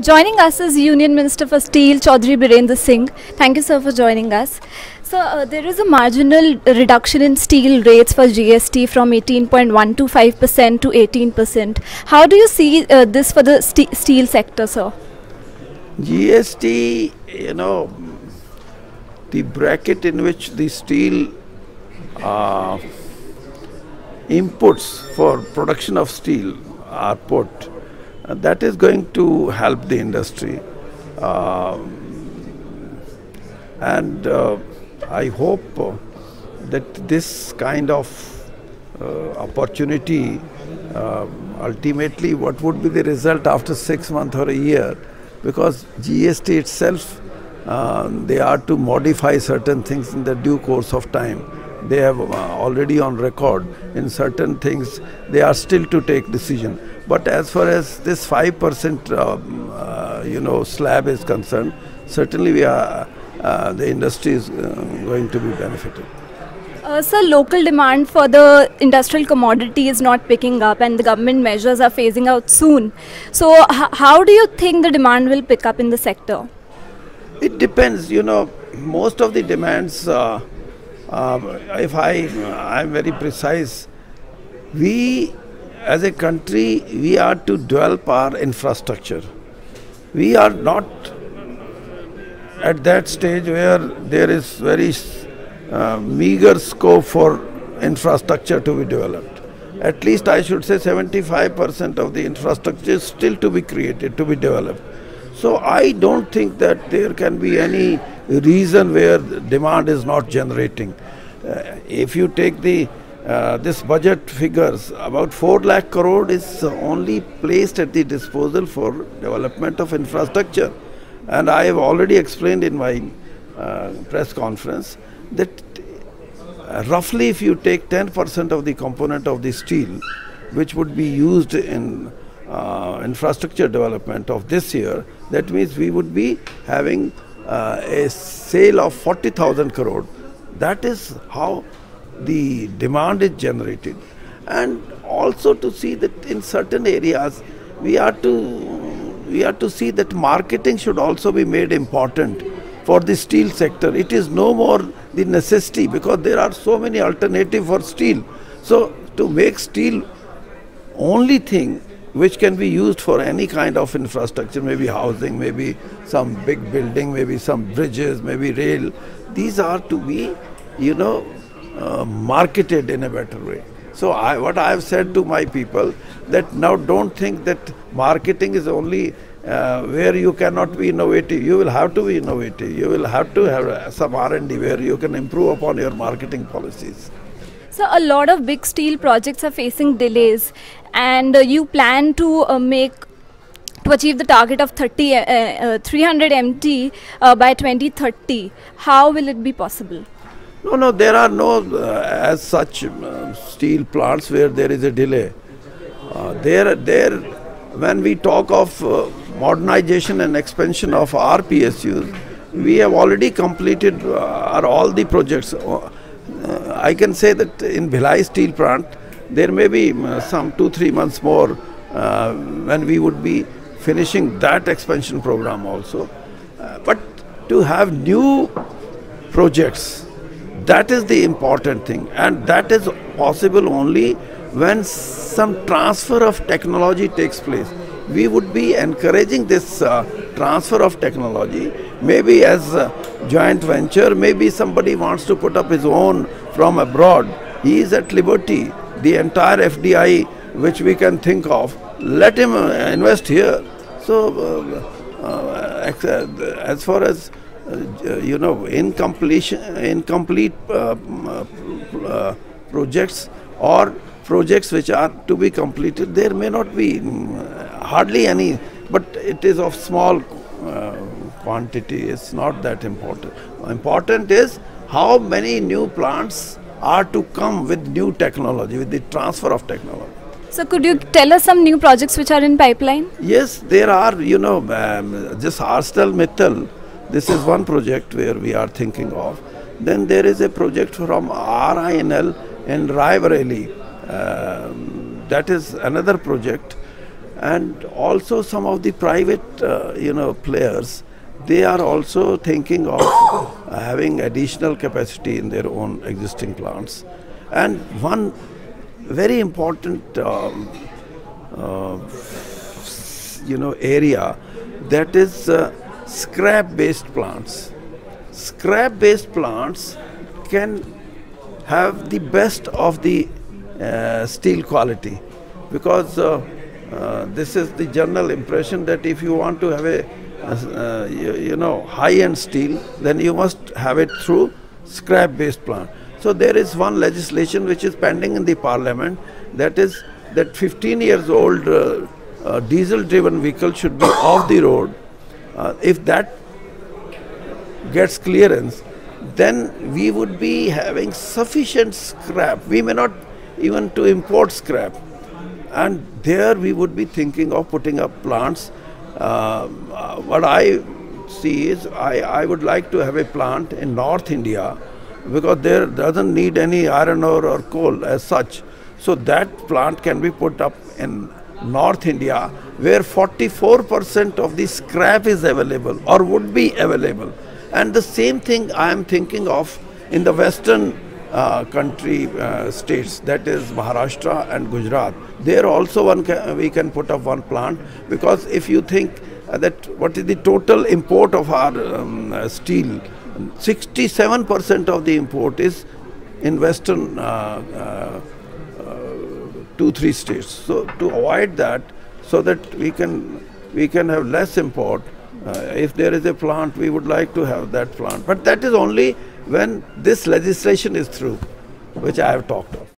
Joining us is Union Minister for Steel, Chaudhary Birender Singh. Thank you, sir, for joining us. So, uh, there is a marginal reduction in steel rates for GST from 18.125% to 18%. How do you see uh, this for the ste- steel sector, sir? GST, you know, the bracket in which the steel uh, inputs for production of steel are put, uh, that is going to help the industry. Um, and uh, I hope uh, that this kind of opportunity, ultimately, what would be the result after six months or a year? Because GST itself, uh, they are to modify certain things in the due course of time. They have uh, already on record in certain things. They are still to take decision. But as far as this five percent, um, uh, you know, slab is concerned, certainly we are. Uh, the industry is uh, going to be benefited. Uh, sir, local demand for the industrial commodity is not picking up, and the government measures are phasing out soon. So, how do you think the demand will pick up in the sector? It depends, you know, most of the demands, uh, uh, if I, I'm very precise, we as a country, we are to develop our infrastructure. We are not at that stage where there is very uh, meager scope for infrastructure to be developed. At least I should say 75% of the infrastructure is still to be created, to be developed. So I don't think that there can be any reason where demand is not generating. Uh, if you take the uh, this budget figures, about 4 lakh crore is only placed at the disposal for development of infrastructure. And I have already explained in my uh, press conference that roughly if you take 10% of the component of the steel, which would be used in uh, infrastructure development of this year, that means we would be having uh, a sale of 40,000 crore. That is how the demand is generated. And also to see that in certain areas we are to we are to see that marketing should also be made important for the steel sector. It is no more the necessity because there are so many alternatives for steel. So to make steel only thing which can be used for any kind of infrastructure, maybe housing, maybe some big building, maybe some bridges, maybe rail. These are to be, you know, uh, marketed in a better way. So I, what I have said to my people that now don't think that marketing is only uh, where you cannot be innovative. You will have to be innovative. You will have to have uh, some R&D where you can improve upon your marketing policies. So, a lot of big steel projects are facing delays, and uh, you plan to uh, make to achieve the target of 30 uh, uh, 300 MT uh, by 2030. How will it be possible? No, no, there are no uh, as such uh, steel plants where there is a delay. There, there, when we talk of modernization and expansion of our PSUs, we have already completed all the projects. I can say that in Bhilai steel plant, there may be uh, some two, three months more uh, when we would be finishing that expansion program also. Uh, but to have new projects, that is the important thing, and that is possible only when some transfer of technology takes place. We would be encouraging this uh, transfer of technology, maybe as a joint venture, maybe somebody wants to put up his own from abroad. He is at liberty. The entire FDI which we can think of, let him uh, invest here. So, uh, uh, as far as you know, incompletion, incomplete projects or projects which are to be completed, there may not be mm, hardly any, but it is of small quantity. It's not that important. Important is how many new plants are to come with new technology, with the transfer of technology. So, could you tell us some new projects which are in pipeline? Yes, there are, you know, um, just Mittal this is one project where we are thinking of. Then there is a project from RINL in Raebareli. Um, that is another project. and also some of the private, uh, you know, players, they are also thinking of having additional capacity in their own existing plants. And one very important, um, uh, you know, area that is uh, scrap-based plants. Scrap-based plants can have the best of the uh, steel quality because uh, uh, this is the general impression that if you want to have a uh, you, you, know high-end steel then you must have it through scrap-based plant. So there is one legislation which is pending in the parliament that is that 15 years old uh, uh, diesel driven vehicle should be off the road. Uh, if that gets clearance then we would be having sufficient scrap. We may not even to import scrap. And there we would be thinking of putting up plants. Uh, what I see is I, I would like to have a plant in North India because there doesn't need any iron ore or coal as such. So that plant can be put up in North India where 44% of the scrap is available or would be available. And the same thing I am thinking of in the western uh, country uh, states, that is Maharashtra and Gujarat. There also one we can put up one plant because if you think uh, that what is the total import of our um, uh, steel, 67% of the import is in western uh, two, three states. So to avoid that, so that we can we can have less import. Uh, if there is a plant, we would like to have that plant. But that is only when this legislation is through, which I have talked of.